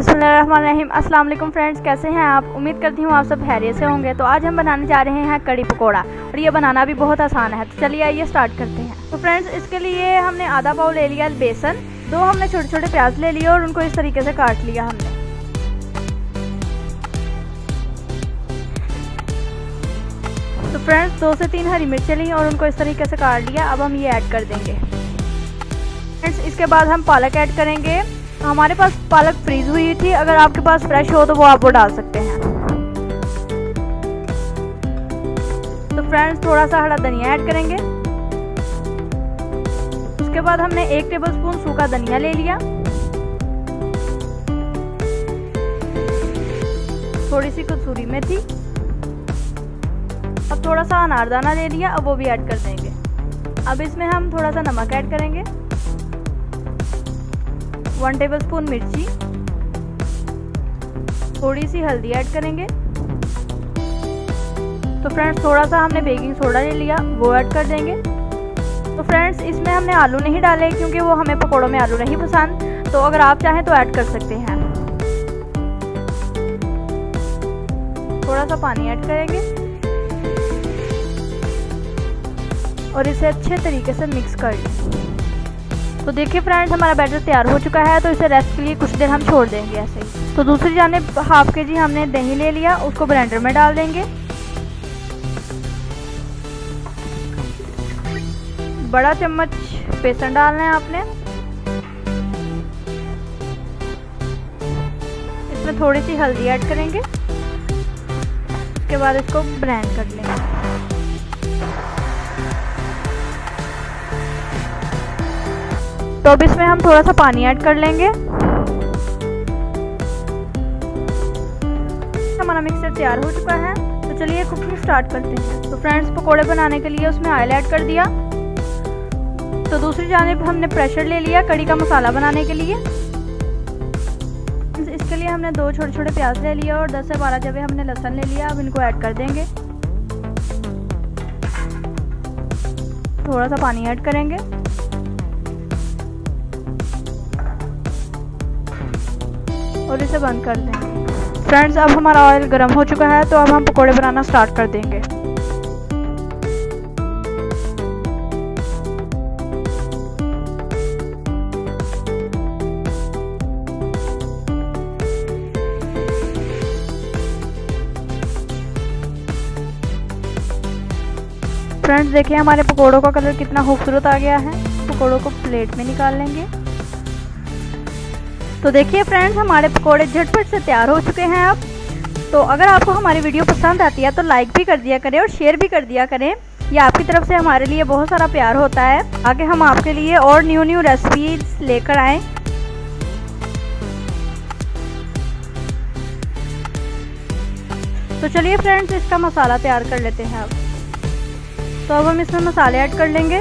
अस्सलाम वालेकुम फ्रेंड्स, कैसे हैं आप? उम्मीद करती हूँ आप सब हैरियत से होंगे। तो आज हम बनाने जा रहे हैं कड़ी पकौड़ा, और ये बनाना भी बहुत आसान है। तो चलिए आइए स्टार्ट करते हैं। तो फ्रेंड्स, इसके लिए हमने आधा पाव ले लिया बेसन, दो हमने छोटे छोटे प्याज ले लिए, और उनको इस तरीके से काट लिया हमने। तो फ्रेंड्स, दो से तीन हरी मिर्चें ली और उनको इस तरीके से काट लिया। अब हम ये ऐड कर देंगे। फ्रेंड्स इसके बाद हम पालक ऐड करेंगे। हमारे पास पालक फ्रीज हुई थी। अगर आपके पास फ्रेश हो तो वो आप वो डाल सकते हैं। तो फ्रेंड्स थोड़ा सा हरा धनिया ऐड करेंगे। उसके बाद हमने एक टेबल स्पून सूखा धनिया ले लिया। थोड़ी सी कसूरी मेथी। अब थोड़ा सा अनारदाना ले लिया। अब वो भी ऐड कर देंगे। अब इसमें हम थोड़ा सा नमक ऐड करेंगे। वन टेबल स्पून मिर्ची। थोड़ी सी हल्दी ऐड करेंगे। तो फ्रेंड्स थोड़ा सा हमने बेकिंग सोडा ले लिया, वो ऐड कर देंगे। तो फ्रेंड्स इसमें हमने आलू नहीं डाले क्योंकि वो हमें पकौड़ों में आलू नहीं पसंद। तो अगर आप चाहें तो ऐड कर सकते हैं। थोड़ा सा पानी ऐड करेंगे। और इसे अच्छे तरीके से मिक्स कर लें। तो देखिए फ्रेंड्स हमारा बैटर तैयार हो चुका है तो इसे रेस्ट के लिए कुछ देर हम छोड़ देंगे ऐसे ही। तो दूसरी जानब हाफ़ के जी हमने दही ले लिया, उसको ब्लेंडर में डाल देंगे। बड़ा चम्मच बेसन डालना है आपने। इसमें थोड़ी सी हल्दी ऐड करेंगे। उसके बाद इसको ब्लेंड कर लेंगे। तो अब इसमें हम थोड़ा सा पानी ऐड कर लेंगे। हमारा मिक्सर तैयार हो चुका है। तो चलिए कुकिंग स्टार्ट करते हैं। तो फ्रेंड्स पकोड़े बनाने के लिए उसमें ऑयल ऐड कर दिया। तो दूसरी जानब हमने प्रेशर ले लिया कड़ी का मसाला बनाने के लिए। इसके लिए हमने दो छोटे छोटे प्याज ले लिया और 10 से 12 जब हमने लहसुन ले लिया। अब इनको ऐड कर देंगे। थोड़ा सा पानी ऐड करेंगे। और इसे बंद कर देंगे फ्रेंड्स अब हमारा ऑयल गर्म हो चुका है तो अब हम पकोड़े बनाना स्टार्ट कर देंगे। फ्रेंड्स देखिए हमारे पकोड़ों का कलर कितना खूबसूरत आ गया है। पकोड़ों को प्लेट में निकाल लेंगे। तो देखिए फ्रेंड्स हमारे पकोड़े झटपट से तैयार हो चुके हैं अब। तो अगर आपको हमारी वीडियो पसंद आती है तो लाइक भी कर दिया करें और शेयर भी कर दिया करें। ये आपकी तरफ़ से हमारे लिए बहुत सारा प्यार होता है। आगे हम आपके लिए और न्यू न्यू रेसिपीज़ लेकर आए। तो चलिए फ्रेंड्स इसका मसाला तैयार कर लेते हैं अब। तो अब हम इसमें मसाले ऐड कर लेंगे।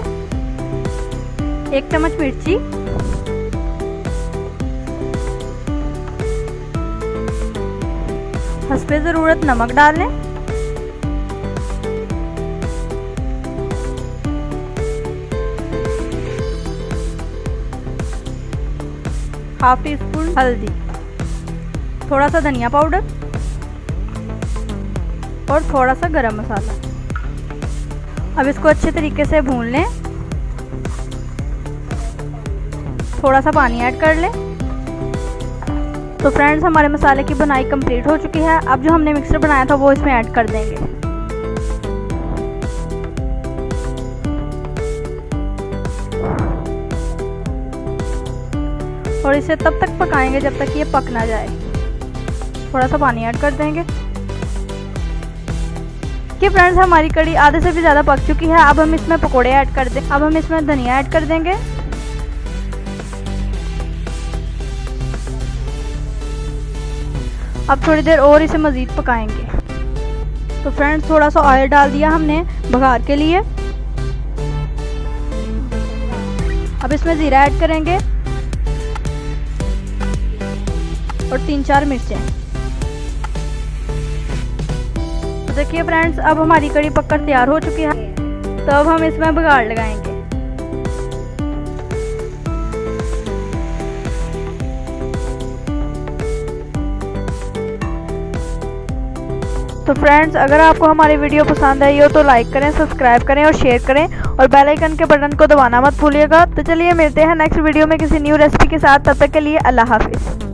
एक चम्मच मिर्ची। हंसपे ज़रूरत नमक डाल। लें हाफ़ टी स्पून हल्दी थोड़ा सा धनिया पाउडर और थोड़ा सा गरम मसाला। अब इसको अच्छे तरीके से भून लें। थोड़ा सा पानी ऐड कर लें। तो फ्रेंड्स हमारे मसाले की बनाई कंप्लीट हो चुकी है। अब जो हमने मिक्सर बनाया था, वो इसमें ऐड कर देंगे। और इसे तब तक पकाएँगे जब तक ये पक ना जाए। थोड़ा सा पानी ऐड कर देंगे। कि फ्रेंड्स हमारी कड़ी आधे से भी ज़्यादा पक चुकी है। अब हम इसमें पकोड़े ऐड कर दें, अब हम इसमें धनिया ऐड कर देंगे। अब थोड़ी देर और इसे मज़ीद पकाएँगे। तो फ्रेंड्स थोड़ा सा ऑयल डाल दिया हमने बघार के लिए। अब इसमें ज़ीरा ऐड करेंगे। और तीन चार मिर्चें। देखिए फ्रेंड्स अब हमारी कड़ी पककर तैयार हो चुकी है। तो अब हम इसमें बघाड़ लगाएँगे। तो फ्रेंड्स अगर आपको हमारी वीडियो पसंद आई हो तो लाइक करें सब्सक्राइब करें और शेयर करें और बेल आइकन के बटन को दबाना मत भूलिएगा। तो चलिए मिलते हैं नेक्स्ट वीडियो में किसी न्यू रेसिपी के साथ। तब तक के लिए अल्लाह हाफिज़।